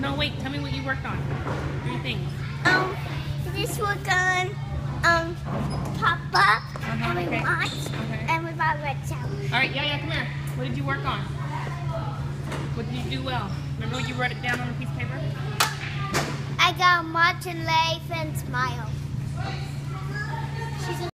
No, wait. Tell me what you worked on. Three things. Um, this work on um Papa Uh-huh, and we okay. watched Okay. and we bought red sound. All right, yeah, yeah. Come here. What did you work on? What did you do well? Remember when you wrote it down on a piece of paper? I got Martin Laugh and Smile.